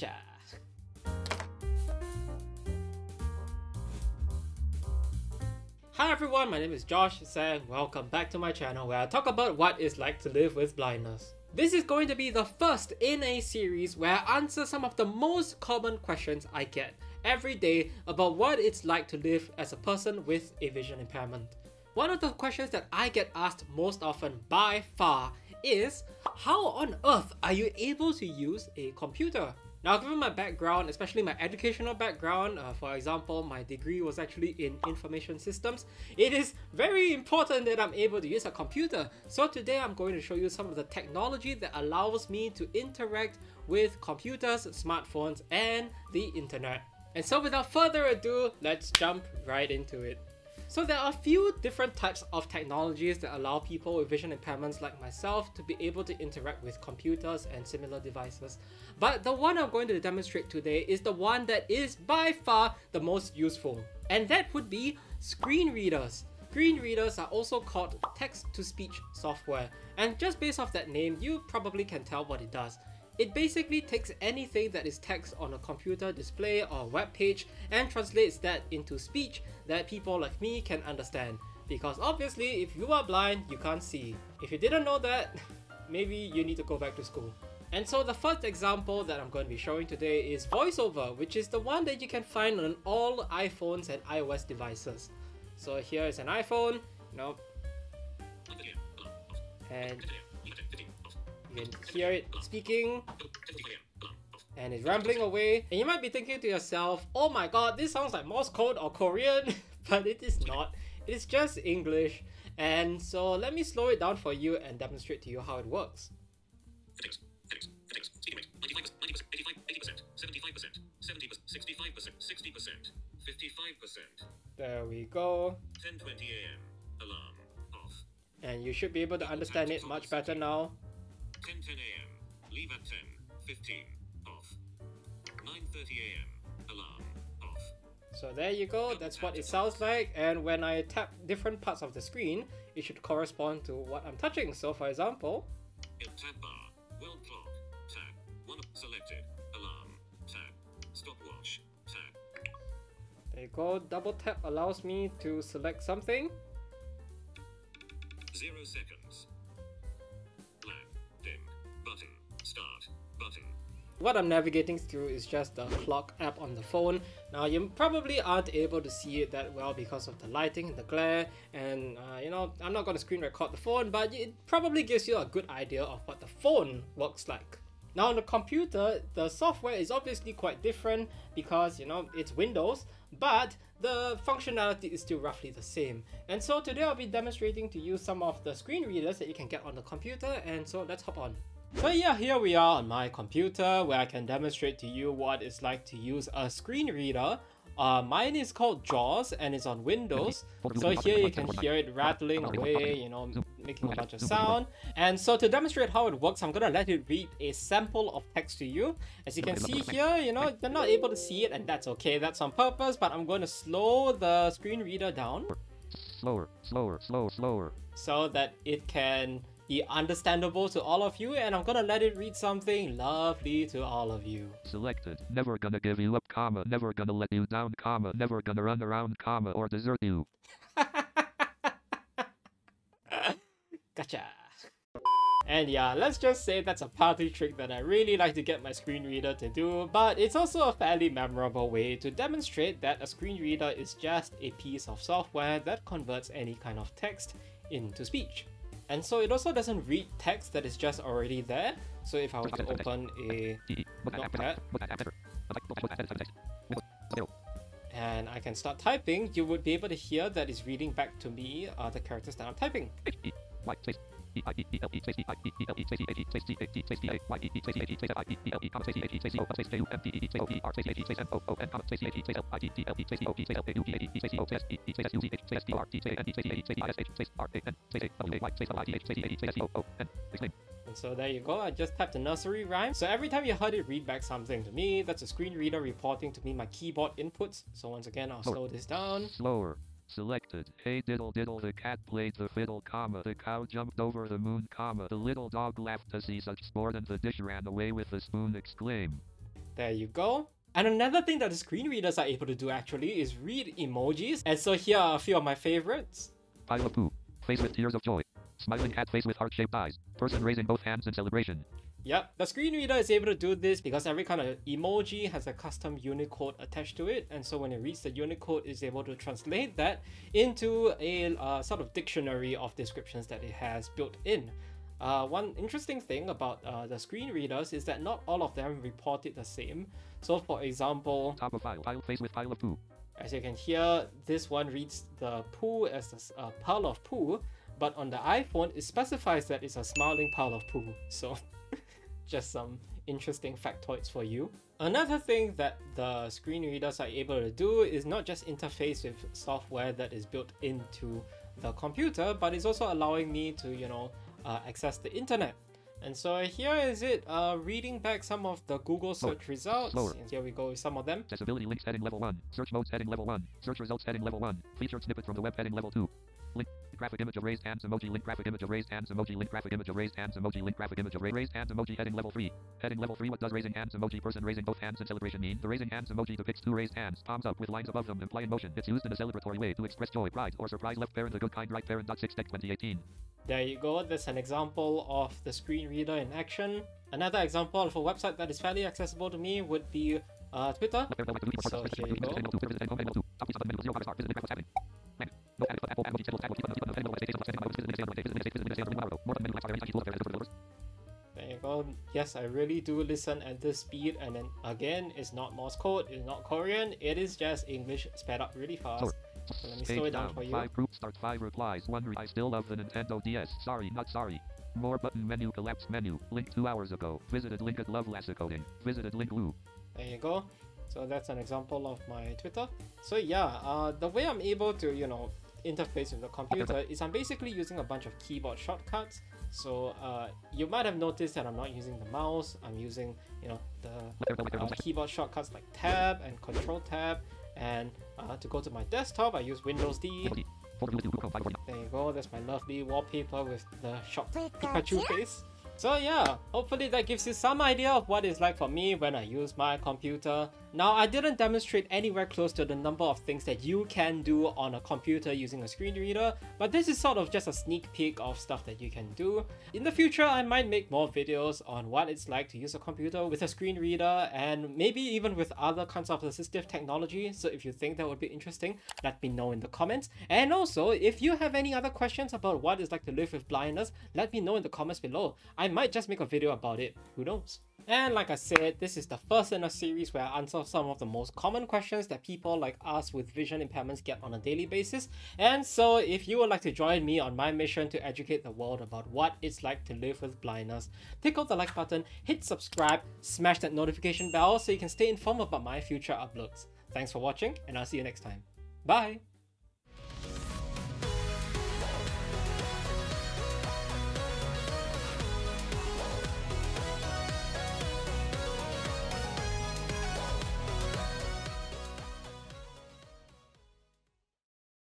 Gotcha. Hi everyone, my name is Josh Tseng. Welcome back to my channel where I talk about what it's like to live with blindness. This is going to be the first in a series where I answer some of the most common questions I get every day about what it's like to live as a person with a vision impairment. One of the questions that I get asked most often by far is how on earth are you able to use a computer? Now, given my background, especially my educational background, uh, for example, my degree was actually in information systems, it is very important that I'm able to use a computer. So today I'm going to show you some of the technology that allows me to interact with computers, smartphones, and the internet. And so without further ado, let's jump right into it. So there are a few different types of technologies that allow people with vision impairments like myself to be able to interact with computers and similar devices. But the one I'm going to demonstrate today is the one that is by far the most useful. And that would be screen readers. Screen readers are also called text-to-speech software. And just based off that name, you probably can tell what it does. It basically takes anything that is text on a computer display or web page and translates that into speech that people like me can understand. Because obviously, if you are blind, you can't see. If you didn't know that, maybe you need to go back to school. And so the first example that I'm going to be showing today is VoiceOver, which is the one that you can find on all iPhones and iOS devices. So here is an iPhone, you know, and you can hear it speaking and it's rambling away. And you might be thinking to yourself, oh my god, this sounds like Morse code or Korean, but it is not. It is just English. And so let me slow it down for you and demonstrate to you how it works. There we go. 10:20 a.m. Alarm off. And you should be able to understand it much better now. 10 10 a.m. Leave at 10. 15. Off. 9.30 a.m. Alarm. Off. So there you go, that's what it sounds like and when I tap different parts of the screen, it should correspond to what I'm touching. So for example... tab bar, world clock, tab, 1 selected, alarm, tab, stopwatch, tab. There you go, double tap allows me to select something. Zero seconds. What I'm navigating through is just the clock app on the phone. Now you probably aren't able to see it that well because of the lighting and the glare and uh, you know I'm not going to screen record the phone but it probably gives you a good idea of what the phone looks like. Now on the computer, the software is obviously quite different because you know it's Windows, but the functionality is still roughly the same. And so today I'll be demonstrating to you some of the screen readers that you can get on the computer and so let's hop on. So yeah, here we are on my computer where I can demonstrate to you what it's like to use a screen reader. Uh, mine is called JAWS and it's on Windows. So here you can hear it rattling away, you know, making a bunch of sound. And so to demonstrate how it works, I'm gonna let it read a sample of text to you. As you can see here, you know, you're not able to see it and that's okay, that's on purpose, but I'm going to slow the screen reader down. Slower, slower, slower, slower. So that it can be understandable to all of you, and I'm gonna let it read something lovely to all of you. Selected. Never gonna give you up, comma. Never gonna let you down, comma. Never gonna run around, comma, or desert you. gotcha. And yeah, let's just say that's a party trick that I really like to get my screen reader to do, but it's also a fairly memorable way to demonstrate that a screen reader is just a piece of software that converts any kind of text into speech. And so it also doesn't read text that is just already there. So if I were to open a notepad and I can start typing, you would be able to hear that it's reading back to me uh, the characters that I'm typing. And so there you go, I just typed the nursery rhyme. So every time you heard it read back something to me, that's a screen reader reporting to me my keyboard inputs. So once again, I'll slow this down. Slower. Selected. Hey diddle diddle the cat played the fiddle, comma. The cow jumped over the moon, comma. The little dog laughed to see such sport and the dish ran away with the spoon, exclaim. There you go. And another thing that the screen readers are able to do actually is read emojis. And so here are a few of my favorites. Pile of poo. Face with tears of joy. Smiling cat face with heart-shaped eyes. Person raising both hands in celebration. Yep, the screen reader is able to do this because every kind of emoji has a custom Unicode attached to it, and so when it reads the Unicode, it's able to translate that into a uh, sort of dictionary of descriptions that it has built in. Uh, one interesting thing about uh, the screen readers is that not all of them report it the same. So, for example, Top of file. Pile face with pile of poo. as you can hear, this one reads the poo as a a pile of poo, but on the iPhone, it specifies that it's a smiling pile of poo. So, just some interesting factoids for you. Another thing that the screen readers are able to do is not just interface with software that is built into the computer, but it's also allowing me to, you know, uh, access the internet. And so here is it, uh, reading back some of the Google search results. Slower. And here we go with some of them. Accessibility links heading level 1. Search modes heading level 1. Search results heading level 1. Featured snippet from the web heading level 2. Link graphic image of raised hands emoji link graphic image of raised hands emoji link graphic image of raised hands emoji link graphic image of ra- raised hands emoji heading level 3. Heading level 3 What does raising hands emoji person raising both hands in celebration mean? The raising hands emoji depicts two raised hands, palms up with lines above them implying motion. It's used in a celebratory way to express joy, pride, or surprise left parent the good kind right parent. 6 Tech 2018. There you go, that's an example of the screen reader in action. Another example of a website that is fairly accessible to me would be uh, Twitter. Left arrow delete report So here you go. There you go. Yes, I really do listen at this speed, and then again, it's not Morse code, it's not Korean, it is just English sped up really fast. So let me slow it down down. for you. Five group start. Five replies. I still love the Nintendo DS. Sorry, not sorry. More button menu collapse menu. Link two hours ago. Visited link at Love coding. Visited link Lou. There you go. So that's an example of my Twitter. So yeah, uh, the way I'm able to, you know, interface with the computer is I'm basically using a bunch of keyboard shortcuts. So uh, you might have noticed that I'm not using the mouse. I'm using, you know, the Left arrow left arrow uh, keyboard shortcuts like Tab and Control Tab. And uh, to go to my desktop, I use Windows D. Folder Folder view Google Chrome 540. There you go. That's my lovely wallpaper with the shocked Pikachu face. So yeah, hopefully that gives you some idea of what it's like for me when I use my computer. Now, I didn't demonstrate anywhere close to the number of things that you can do on a computer using a screen reader, but this is sort of just a sneak peek of stuff that you can do. In the future, I might make more videos on what it's like to use a computer with a screen reader and maybe even with other kinds of assistive technology. So if you think that would be interesting, let me know in the comments. And also, if you have any other questions about what it's like to live with blindness, let me know in the comments below. I might just make a video about it, who knows. And like I said, this is the first in a series where I answer some of the most common questions that people like us with vision impairments get on a daily basis. And so, if you would like to join me on my mission to educate the world about what it's like to live with blindness, click on the like button, hit subscribe, smash that notification bell so you can stay informed about my future uploads. Thanks for watching, and I'll see you next time. Bye!